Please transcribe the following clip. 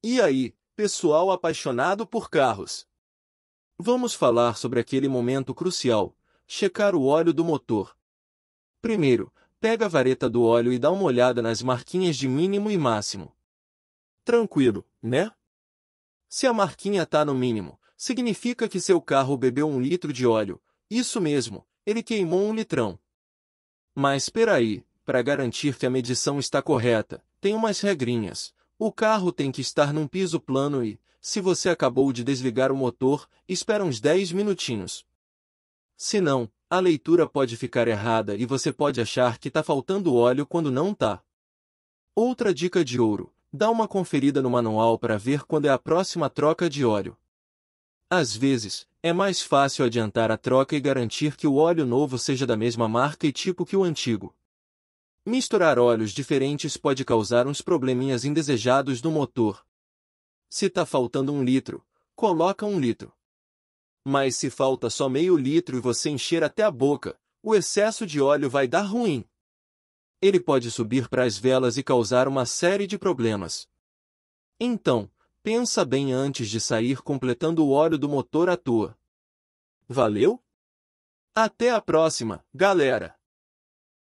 E aí, pessoal apaixonado por carros? Vamos falar sobre aquele momento crucial, checar o óleo do motor. Primeiro, pega a vareta do óleo e dá uma olhada nas marquinhas de mínimo e máximo. Tranquilo, né? Se a marquinha tá no mínimo, significa que seu carro bebeu um litro de óleo. Isso mesmo, ele queimou um litrão. Mas espera aí, para garantir que a medição está correta, tem umas regrinhas. O carro tem que estar num piso plano e, se você acabou de desligar o motor, espera uns 10 minutinhos. Se não, a leitura pode ficar errada e você pode achar que está faltando óleo quando não tá. Outra dica de ouro: dá uma conferida no manual para ver quando é a próxima troca de óleo. Às vezes, é mais fácil adiantar a troca e garantir que o óleo novo seja da mesma marca e tipo que o antigo. Misturar óleos diferentes pode causar uns probleminhas indesejados no motor. Se está faltando um litro, coloca um litro. Mas se falta só meio litro e você encher até a boca, o excesso de óleo vai dar ruim. Ele pode subir para as velas e causar uma série de problemas. Então, pensa bem antes de sair completando o óleo do motor à toa. Valeu? Até a próxima, galera!